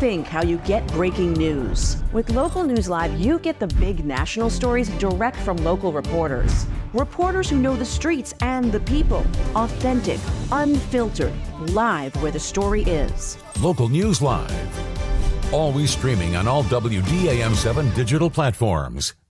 rethink how you get breaking news. With Local News Live, you get the big national stories direct from local reporters. Reporters who know the streets and the people. Authentic, unfiltered, live where the story is. Local News Live. Always streaming on all WDAM 7 digital platforms.